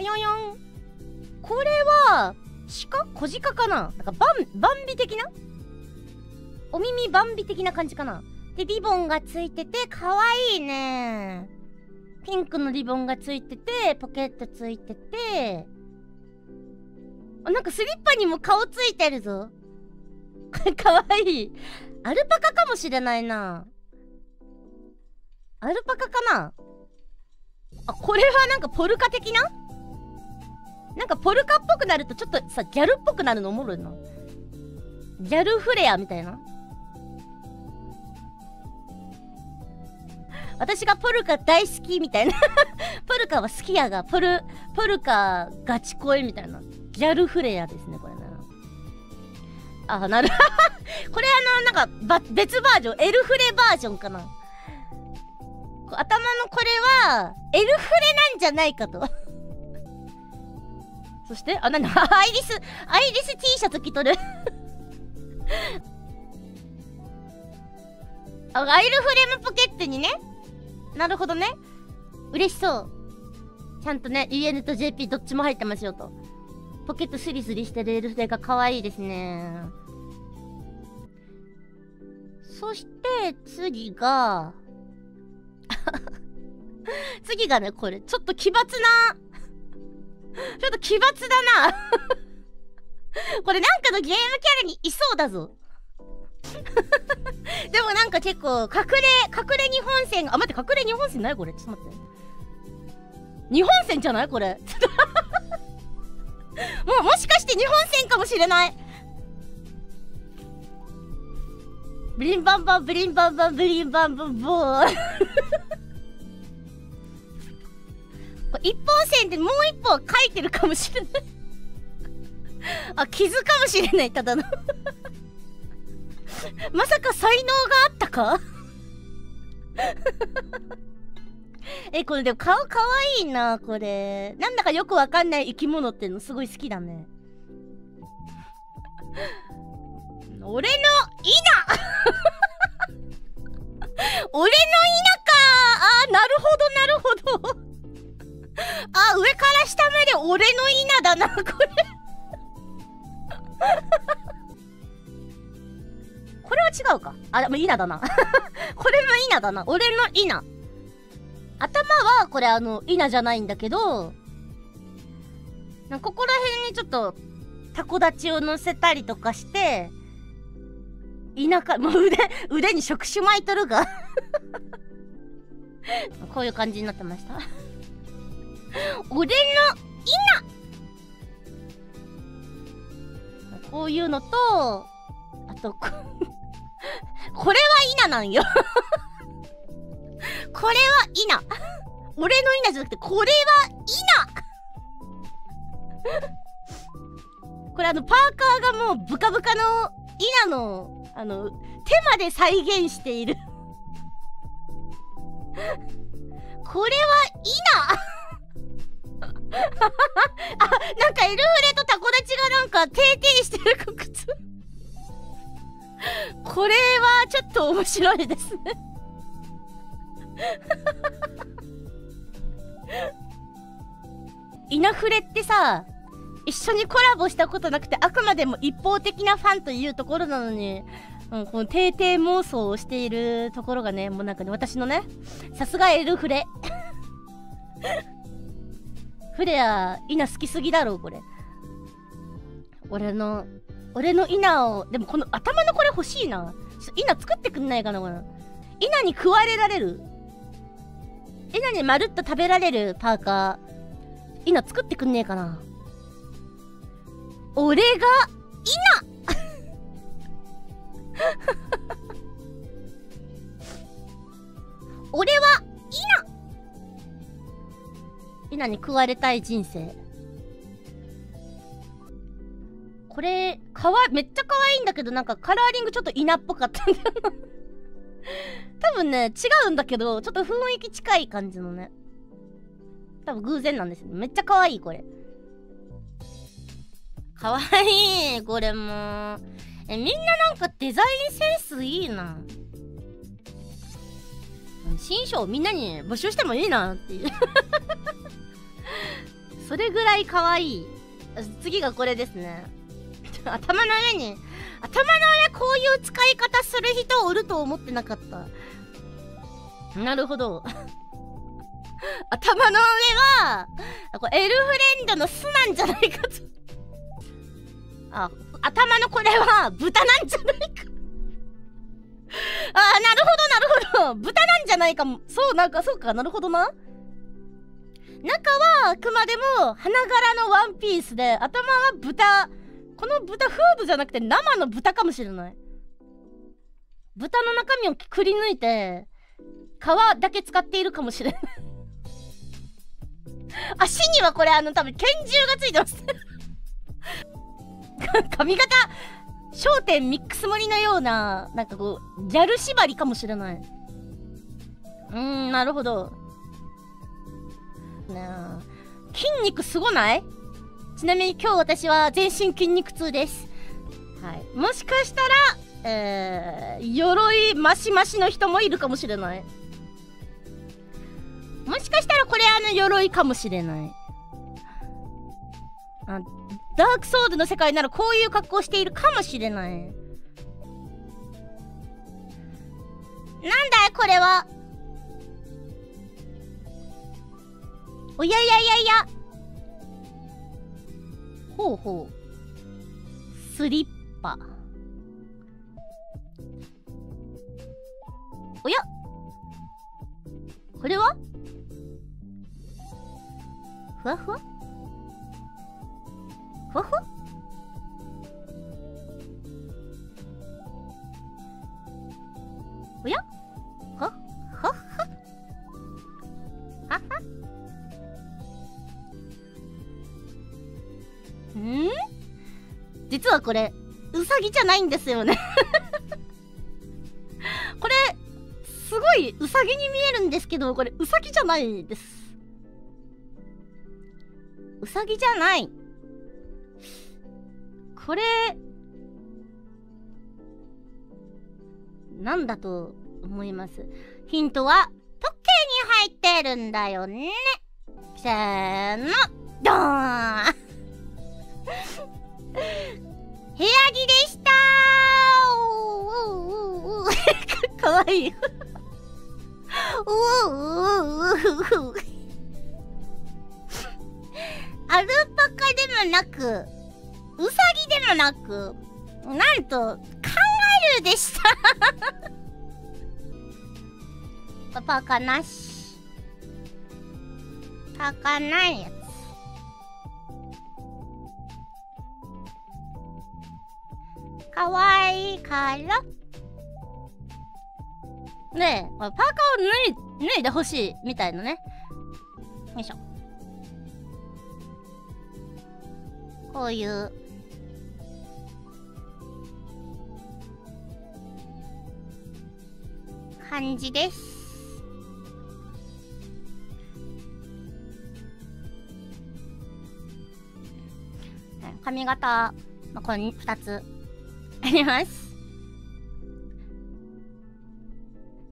よよん。これは鹿？小鹿かな？なんかバンバンビ的な？お耳バンビ的な感じかな？でリボンがついててかわいいね。ピンクのリボンがついててポケットついてて。あなんかスリッパにも顔ついてるぞ。かわいい。アルパカかもしれないな。アルパカかな？あこれはなんかポルカ的な？なんかポルカっぽくなるとちょっとさギャルっぽくなるのおもろいなギャルフレアみたいな？私がポルカ大好きみたいな。ポルカは好きやがポルポルカガチ恋みたいな。ギャルフレアですねこれな。あなる。これあのなんか別バージョン。エルフレバージョンかな。頭のこれはエルフレなんじゃないかと。そしてあなに？アイリスアイリス T シャツ着とる。あアイルフレームポケットにね。なるほどね。嬉しそう。ちゃんとね EN と JP どっちも入ってますよと。ポケットスリスリしてるエルフレが可愛いですね。そして次が 次がねこれ。ちょっと奇抜なちょっと奇抜だな。これなんかのゲームキャラにいそうだぞ。でもなんか結構隠れ隠れ日本線あ待って隠れ日本線ないこれ。ちょっと待って。日本線じゃない？これ。もうもしかして日本線かもしれない。ブリンバンバンブリンバンバンブリンバンバンボー。一本線でもう一本書いてるかもしれないあ傷かもしれないただのまさか才能があったか？え、これでも顔かわいいな、これ。なんだかよくわかんない生き物ってのすごい好きだね。俺の稲 俺の稲俺の稲だな、これ これは違うか。あ、でも稲だな。これも稲だな。俺の稲。頭は、これあの、稲じゃないんだけど、ここら辺にちょっと、タコ立ちを乗せたりとかして、田舎、もう腕、腕に触手巻いとるがこういう感じになってました。俺の稲こういうのと、あと、こ これは稲なんよ。これは稲俺の稲じゃなくて、これは稲 これあの、パーカーがもうブカブカの稲の、あの、手まで再現している。これは稲あ、なんかエルフレとタコ立ちがなんか、てーてーしてる靴。これはちょっと面白いですね。イナフレってさ一緒にコラボしたことなくてあくまでも一方的なファンというところなのに、うん、この定々妄想をしているところがねもうなんかね私のねさすがエルフレ。フレアイナ好きすぎだろこれ俺の俺のイナを、でもこの頭のこれ欲しいな。稲作ってくんないかな、これ。イナに食われられる。稲にまるっと食べられるパーカー。稲作ってくんねえかな。俺が、稲俺稲に食われたい人生。これ、かわ、めっちゃ可愛いんだけど、なんかカラーリングちょっと稲っぽかったんだよな 多分ね、違うんだけど、ちょっと雰囲気近い感じのね。多分偶然なんですよ。めっちゃ可愛い、これ。可愛い、これも。え、みんななんかデザインセンスいいな。新章みんなに募集してもいいなっていう それぐらい可愛い。次がこれですね。頭の上に頭の上こういう使い方する人おると思ってなかった。なるほど。頭の上はこれエルフレンドの巣なんじゃないかと。あ頭のこれは豚なんじゃないか。あなるほどなるほど。豚なんじゃないかも。そうなんかそうか。なるほどな。中はあくまでも花柄のワンピースで頭は豚。この豚フードじゃなくて生の豚かもしれない。豚の中身をくり抜いて皮だけ使っているかもしれない。足にはこれあの多分拳銃がついてます。髪型焦点ミックス盛りのようななんかこうギャル縛りかもしれない。うーんなるほど。ね。筋肉すごない？ちなみに今日私は全身筋肉痛です。はい。もしかしたらえー、鎧マシマシの人もいるかもしれない。もしかしたらこれあの鎧かもしれない。あダークソードの世界ならこういう格好しているかもしれない。なんだいこれは？おやややいや。ほうほう。スリッパ。おや。これは？ふわふわ？ふわふわ？実はこれうさぎじゃないんですよね。これすごいうさぎに見えるんですけどこれうさぎじゃないです。うさぎじゃない。これなんだと思います？ヒントは時計に入ってるんだよね。せーのドーン。部屋着でした。ーかわいい。アルパカでもなくウサギでもなくなんとカンガルーでした。パパカなしパカない。やかわいいから。ねえパーカーを脱い脱いでほしいみたいなね。よいしょ。こういう。感じです。髪型、まあ、これ2つ。あります